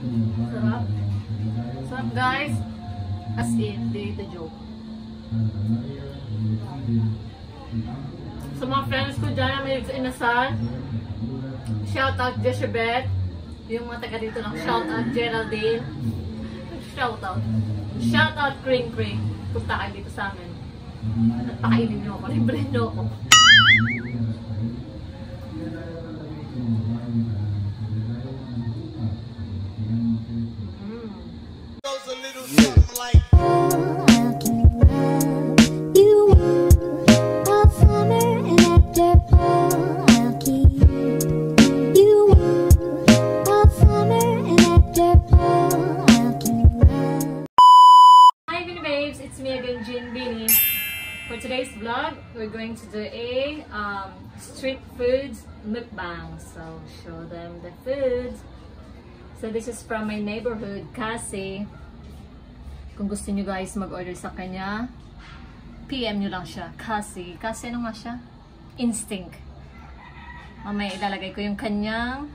Sarap. Sarap guys. As in, the, the joke. Sa mga friends ko dyan na may sa inasal, shout out Jeshebet. Yung mga taga dito lang, shout out Geraldine. Shout out. Shout out Kring Kring. Punta kayo dito sa amin. At nyo ako. Libre nyo ako. Mukbang. So, show them the food. So, this is from my neighborhood kasi kung gusto nyo guys mag-order sa kanya, PM nyo lang siya. Kasi, kasi ano nga siya? Instinct. Mamaya ilalagay ko yung kanyang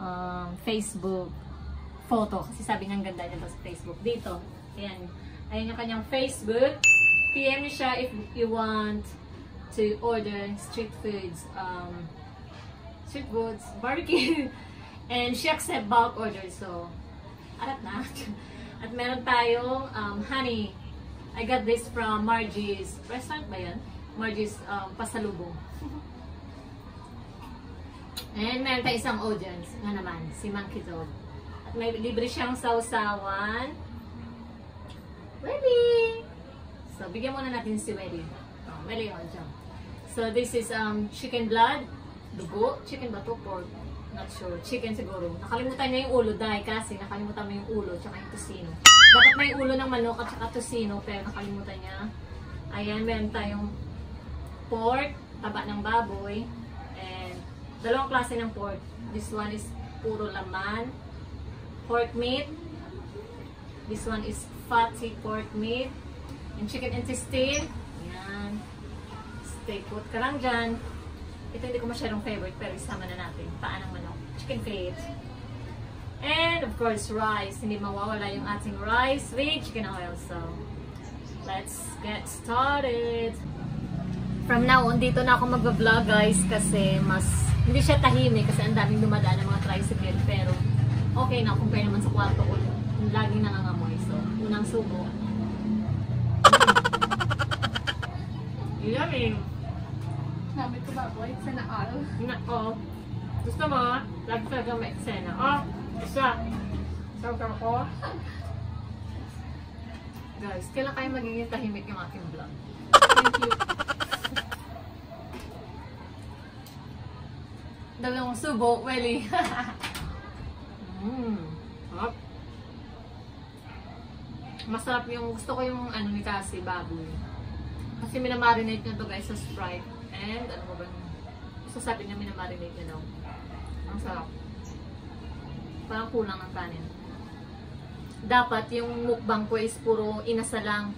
um, Facebook photo. Kasi sabi niya ang ganda niya sa Facebook. Dito. Ayan. Ayan yung kanyang Facebook. PM niyo siya if you want to order street foods. Um, street foods, barbecue. And she accept bulk order. So, alat na. At meron tayong um, honey. I got this from Margie's. Restaurant ba yan? Margie's um, Pasalubong. And meron tayong isang audience nga naman, si Monkey Dog. At may libre siyang sausawan. Welly! So, bigyan muna natin si Welly. Oh, oh. So, this is um chicken blood, dugo, chicken ba to? Pork? Not sure. Chicken siguro. Nakalimutan niya yung ulo dahil kasi nakalimutan mo yung ulo tsaka yung tosino. Dapat may ulo ng manok at tsaka tosino pero nakalimutan niya. Ayan, meron tayong pork, taba ng baboy, and dalawang klase ng pork. This one is puro laman, pork meat. This one is fatty pork meat, and chicken intestine. Ayan. Put ka lang dyan. Ito hindi ko masyadong favorite pero isama na natin. Paa ng manok. Chicken feet. And of course, rice. Hindi mawawala yung ating rice with chicken oil. So, let's get started. From now on, dito na ako mag-vlog guys kasi mas, hindi siya tahimik kasi ang daming dumadaan ng mga tricycle pero okay na compare naman sa kwarto ko. Laging nangangamoy. So, unang subo. Mm. Yummy! Sabi ko ba, boy, sa naal. Na, oh. Gusto mo? Lagi talaga may eksena. Oh, isa. Sarap ko. Guys, kailan kayo magiging tahimik yung aking vlog? Thank you. Dalawang subo, welly. Mmm. Sarap. Masarap yung, gusto ko yung ano ni Cassie, baboy. Kasi minamarinate niya to guys sa Sprite. And ano ba ba? Sasabi niya minamarinate niya daw. Ang sarap. Parang kulang ng kanin. Dapat yung mukbang ko is puro inasa lang.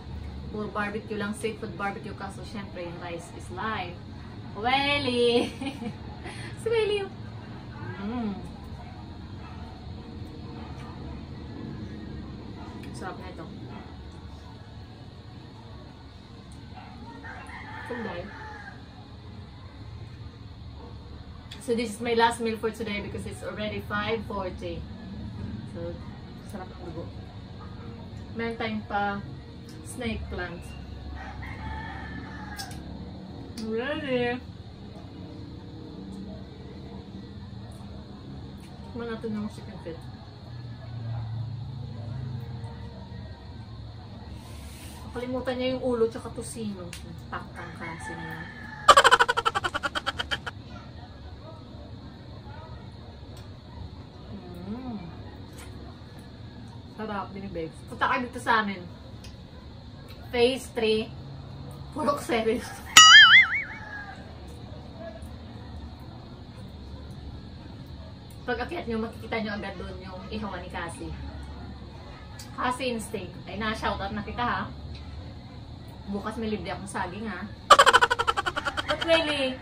Puro barbecue lang, street food barbecue. Kaso syempre yung rice is live. Welly! si Welly! Mm. Sarap na ito. Sunday. So this is my last meal for today because it's already 5.40. So, sarap ng dugo. Meron tayong pa snake plant. Ready! Tikman natin ng chicken feet. Nakalimutan niya yung ulo tsaka tosino. Pakang kasi niya. Mm. Sarap, binibabes. Punta kayo dito sa amin. Phase 3. Purok series. Pag akyat nyo, makikita nyo agad doon yung ihawa ni Cassie. Cassie Instinct. Ay, na-shoutout na kita ha. Bukas may libre akong saging ha. But really,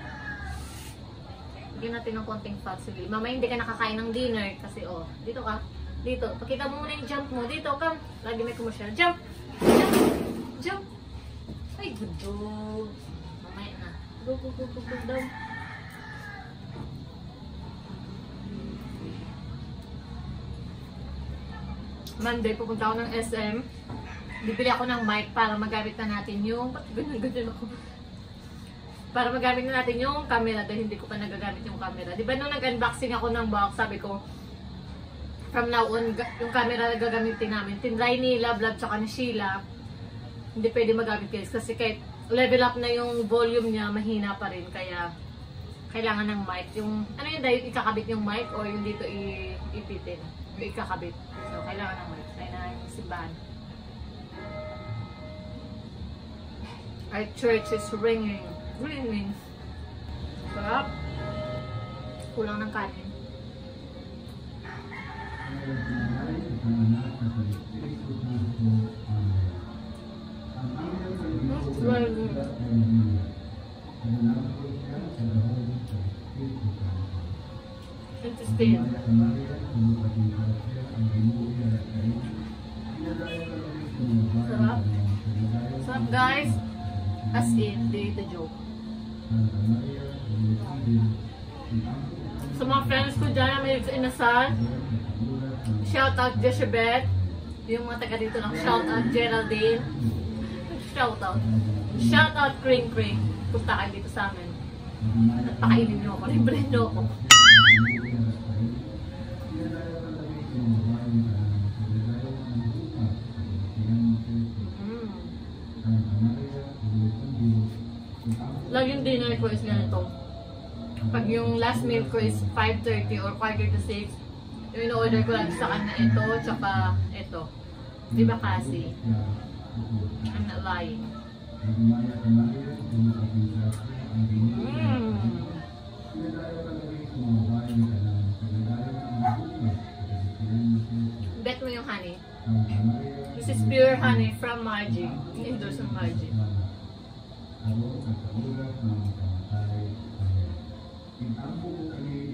Lagyan natin ng konting fat si Willie. Mamaya hindi ka nakakain ng dinner kasi oh, dito ka. Dito. Pakita mo muna yung jump mo. Dito, come. Lagi may commercial. Jump! Jump! Jump! Ay, good dog. Mamaya na. Go, go, go, go, go down. Monday, pupunta ako ng SM. Bibili ako ng mic para magamit na natin yung... Ba't ganyan-ganyan ako? Para magamit na natin yung camera dahil hindi ko pa nagagamit yung camera. Di ba nung nag-unboxing ako ng box, sabi ko, from now on, yung camera na gagamitin namin, tinry ni Love tsaka ni Sheila, hindi pwede magamit guys. Kasi kahit level up na yung volume niya, mahina pa rin. Kaya, kailangan ng mic. Yung, ano yun dahil ikakabit yung mic or yung dito ipitin. Yung ikakabit. So, kailangan ng mic. Kaya na yung simbahan. Our church is ringing. Ringing. Sarap. Kulang ng kanin. Sarap. Guys. As in, di the joke. Sa mga friends ko dyan, may sa inasal. Shout out Jeshebet. Yung mga taga dito lang. Shout out Geraldine. Shout out. Shout out Kring Kring. Punta kayo dito sa amin. At pakainin niyo ako. Libre niyo ako. Mm. Laging dinner ko is ganito. Pag yung last meal ko is 5.30 or quarter to 6, yung in-order ko lang sa kanya ito, tsaka ito. Di ba kasi? I'm not lying. Mm. Bet mo yung honey. This is pure honey from Margie. Endorse ng Margie. Mmm,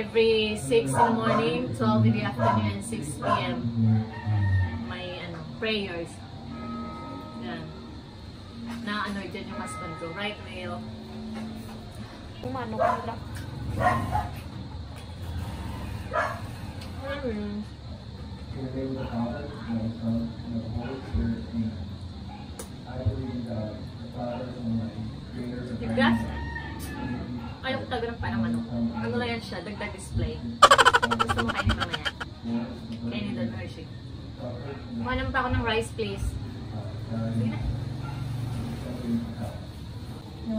Every 6 in the morning, 12 in the afternoon, and 6 p.m. May ano, prayers. Yan. Na ano dyan yung husband ko. Right, Will? Umano ka nila. Mm. Tigas? Ayaw ko talaga ng parang ano. Ano lang yan siya, dagdag display. Gusto mo kainin mamaya? Kainin doon, Hershey. Kuha naman pa ako ng rice, please.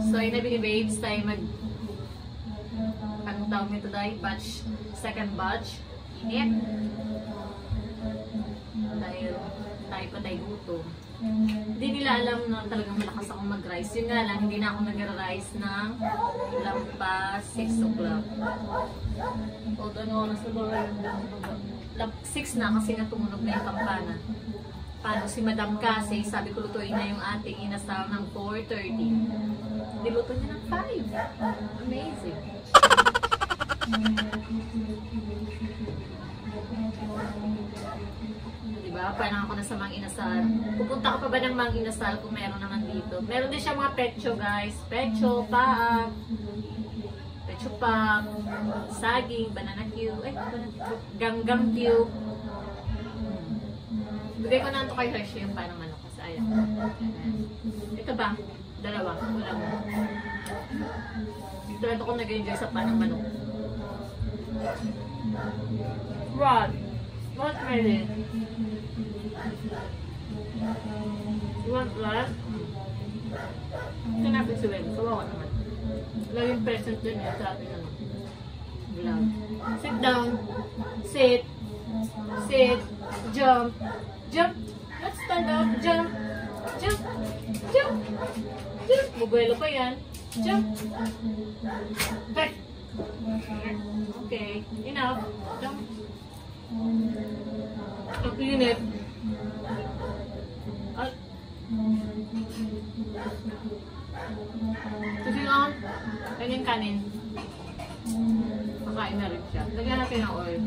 So, yun na bini babes, tayo mag... Anong tawag nito dahil? Batch, second batch. Init. Dahil tayo pa tayo gutom. Hindi nila alam na talagang malakas ako mag-rice. Yun nga lang, hindi na ako nag-rice ng lampas 6 o'clock. Hold on, oras na ba? Lamp- 6 na kasi nga tumunog na yung kampana. Paano si Madam kasi, sabi ko lutuin na yung ating inasal ng 4.30. Niluto niya ng 5. Amazing. Parang ako na sa Mang Inasal. Pupunta ka pa ba ng Mang Inasal kung meron naman dito? Meron din siya mga pecho guys. Pecho, paak, pecho pap, saging, banana cube, ay, cube, ganggang cube. Bigay ko na ito kay Hershey yung parang ano kasi ayaw. Ito ba? Dalawa. Wala mo. Dito lang ako nag-enjoy sa panang manok. Rod. What ready? You want blood? Tinapit si Wen. Kawawa naman. Laging present din yan sa ating ano, vlog. Sit down. Sit. Sit. Jump. Jump. Let's stand up. Jump. Jump. Jump. Jump. Bubuelo pa yan. Jump. Back. Okay. Enough. Jump. Ang init. Ay. Kasi nga, kanin. Makain na rin siya. Lagyan natin ng oil.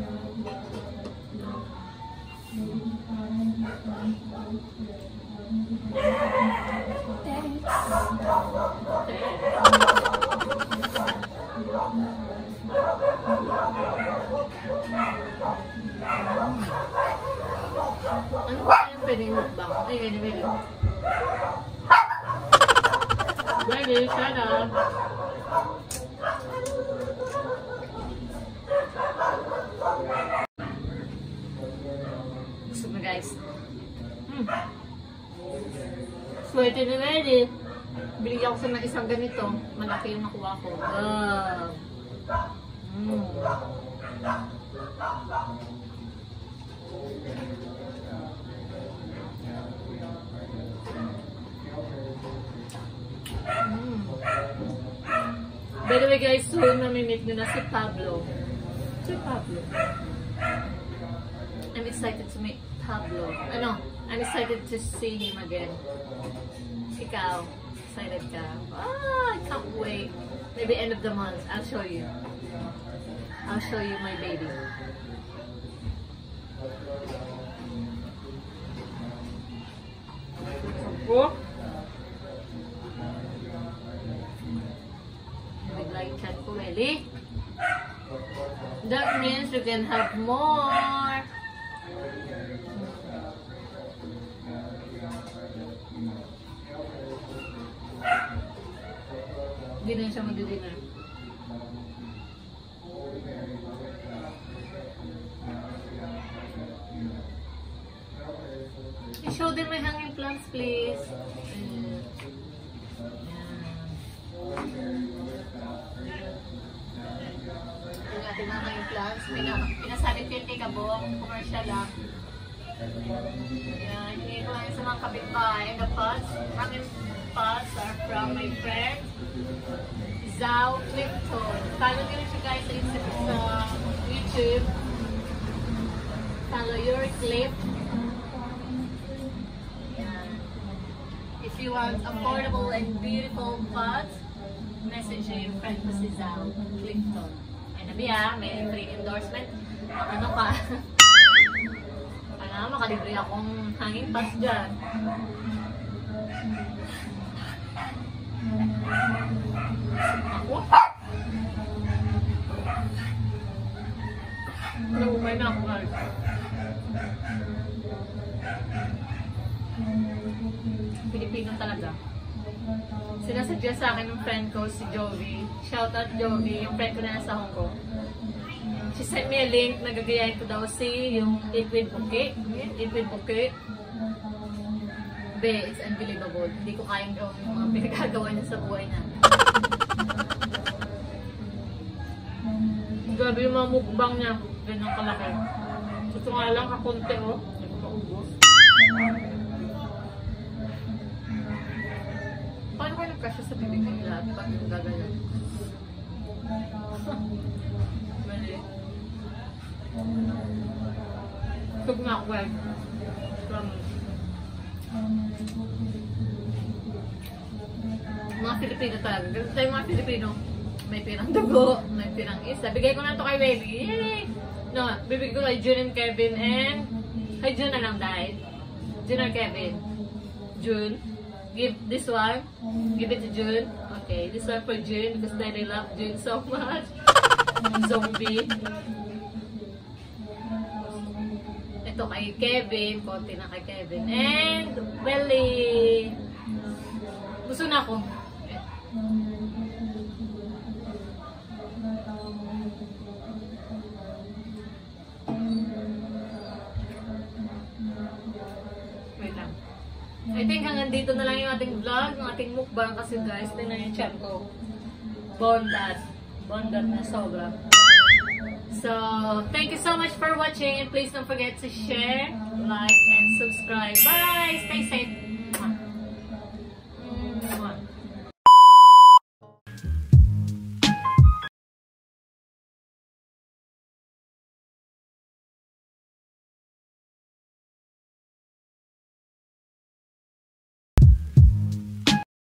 Ano ba yung pwedeng mukbang? Ay, ready, ready. Ready, shut up. Gusto mo guys? Hmm. Swerte na ready. Binigyan ko sa ng isang ganito. Malaki yung nakuha ko. Mm. By the way guys, soon mamimit nyo na si Pablo. Si Pablo. I'm excited to meet Pablo. Ano? I'm excited to see him again. Ikaw, excited ka? Ah, I can't wait. Maybe end of the month, I'll show you. I'll show you my baby. Oh. Bigla yung chat Meli. That means you can have more. Hindi na siya magdi-dinner. I-show them my hanging plants, please. Ayan. Yung ating mga hanging plants, pina- pinasalit yung tikabong, commercial lang. Ayan, lang sa mga kapitbahay. And the pots, hanging pots are from my friend, Zao Clifton. Follow nyo siya guys sa, sa YouTube. Follow your clip. Ayan. If you want affordable and beautiful pots, message nyo yung friend ko si Zao Clifton. Ay nabi ah, may free endorsement. Ano pa? Ano, makalibre akong hanging pass dyan. Ako? Naumay na ako guys. Pilipino talaga. Sinasadya sa akin ng friend ko, si Jovi. Shout out Jovi, yung friend ko na nasa Hong Kong. She sent me a link, nagagayahin ko daw si yung Eat with Bouquet. Eat with Bouquet. Be, it's unbelievable. Hindi ko kayang gawin yung mga pinagagawa niya sa buhay na. Grabe yung mga mukbang niya. Ganyan kalaki. Ito nga lang, kakunti oh. Hindi ko maubos. Paano kayo nagkasya sa bibig ng lahat? Paano yung gagalan? Tug nga ako eh. Mga Pilipino talaga. Ganun tayo mga Pilipino. May pirang dugo, may pirang isa. Bigay ko na to kay baby. Yay! No, bibigay ko kay June and Kevin and kay June na lang dahil. June or Kevin? June. Give this one. Give it to June. Okay, this one for June because I love June so much. Zombie. Ito kay Kevin. Konti na kay Kevin. And Belly. Gusto na ako. I think hanggang dito na lang yung ating vlog, yung ating mukbang kasi guys, tingnan yung chat ko. bondat. Bondat na sobra. So, thank you so much for watching please don't forget to share, like, and subscribe. Bye! Stay safe